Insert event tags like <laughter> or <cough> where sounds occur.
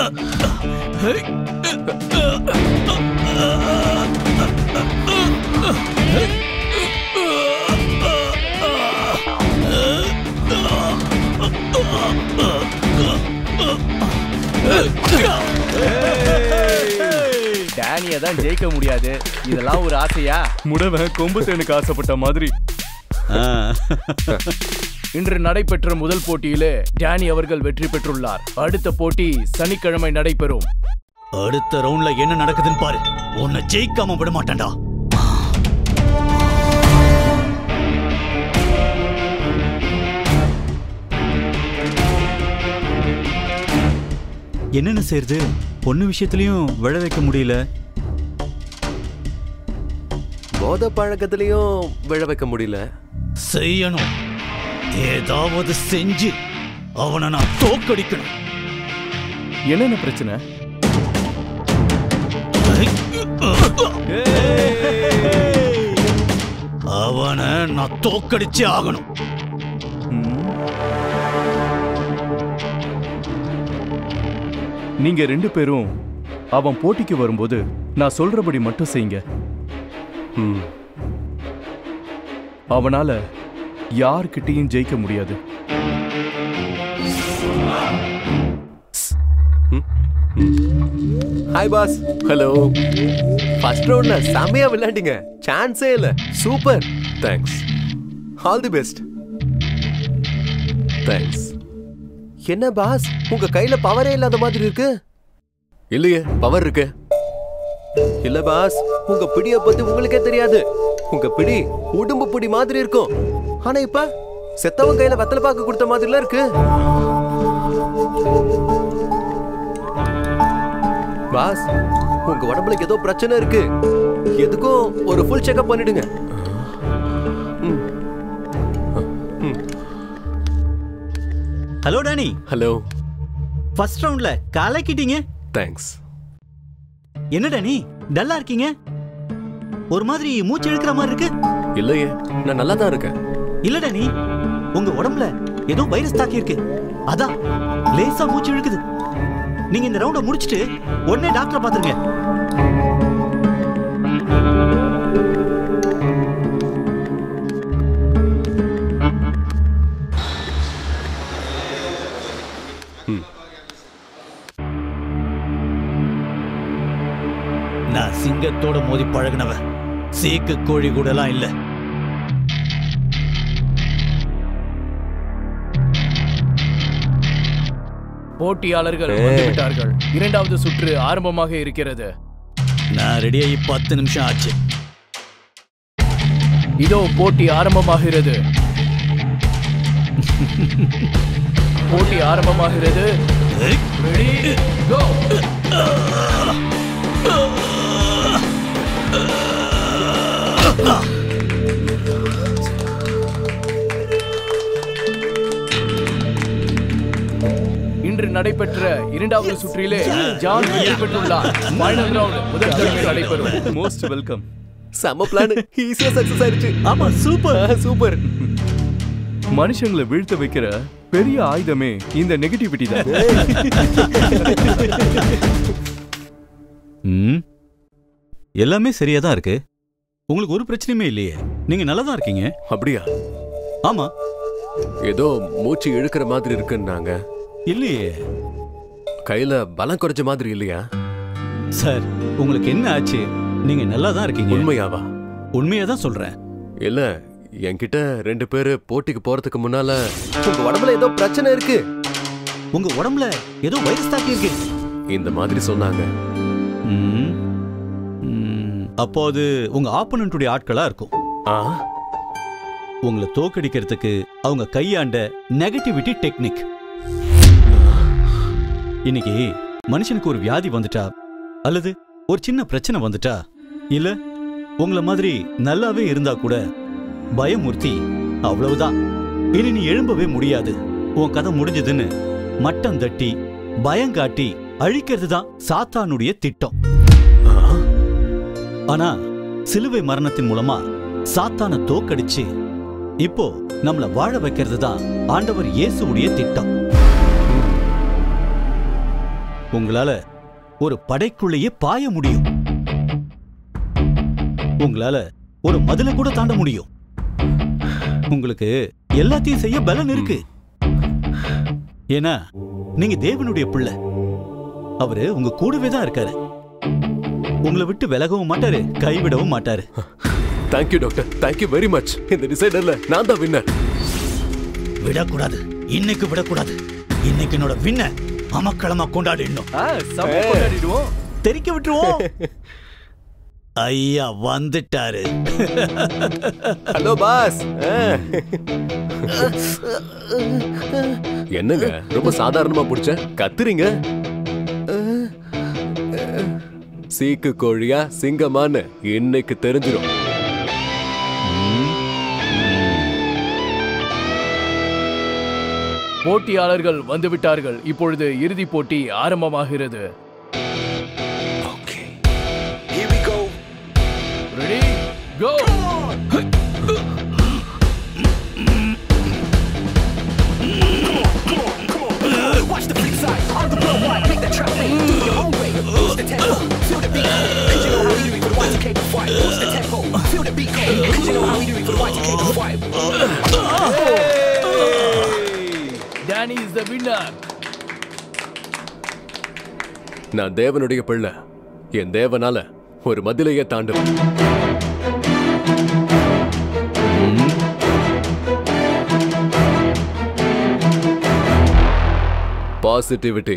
டேனிய தான் ஜெயிக்க முடியாது. இதெல்லாம் ஒரு ஆசையா? முடவன் கொம்பு தேனுக்கு ஆசைப்பட்ட மாதிரி. இன்று நடைபெற்ற முதல் போட்டியிலே டேனி அவர்கள் வெற்றி பெற்றுள்ளார். அடுத்த போட்டி சனிக்கிழமை நடைபெறும். அடுத்த ரவுண்ட்ல என்ன நடக்குதுன்னு பாரு. உன்னை ஜெயிக்காம விட மாட்டேன்டா. என்னென்ன செய்யறது பொண்ணு விஷயத்துலயும் விழ வைக்க முடியல. போத பழக்கத்திலையும் விழ வைக்க முடியல. செய்யணும். ஏதாவது செஞ்சு அவனை நான் தோக்கடிக்கணும். என்னென்ன பிரச்சனை? அவனை நான் தோக்கடிச்சே ஆகணும். நீங்க ரெண்டு பேரும் அவன் போட்டிக்கு வரும்போது நான் சொல்றபடி மட்டும் செய்யுங்க. ம். அவனால யார்கிட்டையும் ஜெயிக்க முடியாது. ஹாய் பாஸ் ஹலோ ஃபர்ஸ்ட் ரவுண்ட்ல செமையா விளையாண்டீங்க. சான்ஸே இல்ல. Super thanks all the best thanks என்ன பாஸ் உங்க கையில பவரே இல்லாத மாதிரி இருக்கு. இல்லையே பவர் இருக்கு. இல்ல பாஸ் உங்க பிடிய பத்தி உங்களுக்கே தெரியாது. உங்க பிடி உடம்பு பிடி மாதிரி இருக்கும். ஆனா இப்ப செத்தவன் கையில வெத்தலை பாக்கு கொடுத்த மாதிரிலாம் இருக்கு. பாஸ் உங்க உடம்புல ஏதோ பிரச்சனை இருக்கு. எதுக்கும் ஒரு ஃபுல் செக்அப் பண்ணிடுங்க. ஹலோ டானி ஹலோ ஃபர்ஸ்ட் ரவுண்ட்ல கலக்கிட்டீங்க. தேங்க்ஸ் என்ன டானி டல்லா இருக்கீங்க? ஒரு மாதிரி மூச்சு இழுக்கிற மாதிரி இருக்கு. இல்லையே நான் நல்லா தான் இருக்கேன். இல்லடா நீ. உங்க உடம்புல ஏதோ வைரஸ் தாக்கி இருக்கு. அதான் லேசா மூச்சு இழுக்குது. நீங்க இந்த ரவுண்ட முடிச்சிட்டு உடனே டாக்டரை பாத்துருங்க. நான் சிங்கத்தோட மோதி பழகினவன். சீக்கு கோழி கூடலாம் இல்ல. போட்டியாளர்கள் வந்துவிட்டார்கள். இரண்டாவது சுற்று ஆரம்பமாக இருக்கிறது. நான் ரெடியாகி பத்து நிமிஷம் ஆச்சு. இதோ போட்டி ஆரம்பமாகிறது. போட்டி ஆரம்பமாகிறது. Ready, go. <laughs> இன்று நடைபெற்ற இரண்டாவது சுற்றிலே ஜான் வெற்றி பெற்றுள்ளார். ஃபைனல் ரவுண்ட் முதல் கிழமை நடைபெறும். மோஸ்ட் வெல்கம் செம்ம பிளான் ஈஸியா சக்சஸ் ஆயிருச்சு ஆமா சூப்பர் சூப்பர் மனுஷங்களை வீழ்த்த வைக்கிற பெரிய ஆயுதமே இந்த நெகட்டிவிட்டி தான். எல்லாமே சரியா தான் இருக்கு. உங்களுக்கு ஒரு பிரச்சனையுமே இல்லையே. நீங்க நல்லா தான் இருக்கீங்க. அப்படியா? ஆமா. ஏதோ மூச்சு இழுக்கிற மாதிரி இருக்குன்னாங்க. இல்லையே. கையில பலம் குறைஞ்ச மாதிரி இல்லையா? சார் உங்களுக்கு என்ன ஆச்சு? நீங்க நல்லா தான் இருக்கீங்க. உண்மையாவா? உண்மையா தான் சொல்றேன். இல்ல என்கிட்ட ரெண்டு பேரு போட்டிக்கு போறதுக்கு முன்னால உங்க உடம்புல ஏதோ பிரச்சனை இருக்கு. உங்க உடம்புல ஏதோ வைரஸ் தாக்கி இருக்கு. இந்த மாதிரி சொன்னாங்க. ம். ம். அப்போ அது உங்க ஆப்போனண்ட்டுடைய ஆட்களா இருக்கும். ஆ? உங்களை தோக்கடிக்கிறதுக்கு அவங்க கையாண்ட நெகட்டிவிட்டி டெக்னிக் இன்னைக்கு மனுஷனுக்கு ஒரு வியாதி வந்துட்டா? அல்லது ஒரு சின்ன பிரச்சனை வந்துட்டா? இல்ல உங்களை மாதிரி நல்லாவே இருந்தா கூட பயமுறுத்தி அவ்வளவுதான். இனி நீ எழும்பவே முடியாது. உன் கதை முடிஞ்சதுன்னு மட்டம் தட்டி பயங்காட்டி அழிக்கிறது தான் சாத்தானுடைய திட்டம். ஆனா சிலுவை மரணத்தின் மூலமா சாத்தானை தோக்கடிச்சு இப்போ நம்மள வாழ வைக்கிறது தான் ஆண்டவர் இயேசுடைய திட்டம். உங்களால ஒரு படைக்குள்ளேயே பாய முடியும். உங்களால ஒரு மதிலை கூட தாண்ட முடியும். உங்களுக்கு எல்லாத்தையும் செய்ய பலன் இருக்கு. ஏன்னா நீங்க தேவனுடைய பிள்ளை. அவரு உங்க கூடவே தான் இருக்காரு. உங்களை விட்டு விலகவும் மாட்டாரு கைவிடவும் மாட்டாரு. Thank you doctor thank you very much இந்த டிசைடர்ல நான் தான் வின்னர் விடக்கூடாது. இன்னைக்கு விடக்கூடாது. இன்னைக்கு என்னோட விண்ண அமக்களமா கொண்டாடிடணும். கொண்டாடிடுவோம். தெரிக்க விட்டுருவோம். <laughs> ஐயா வந்துட்டாரு. Hello boss. என்னங்க? ரொம்ப சாதாரணமா புடிச்ச? கத்துறீங்க? சீக்கு கோழியா சிங்கமான்னு இன்னைக்கு தெரிஞ்சிடும் போட்டியாளர்கள் வந்துவிட்டார்கள் இப்பொழுது இறுதிப் போட்டி ஆரம்பமாகிறது feel the beat, cause you know how we do it for the YTK to Rani is the winner நான் தேவனுடைய பிள்ள என் தேவனால ஒரு மதிலையே தாண்டும் பாசிட்டிவிட்டி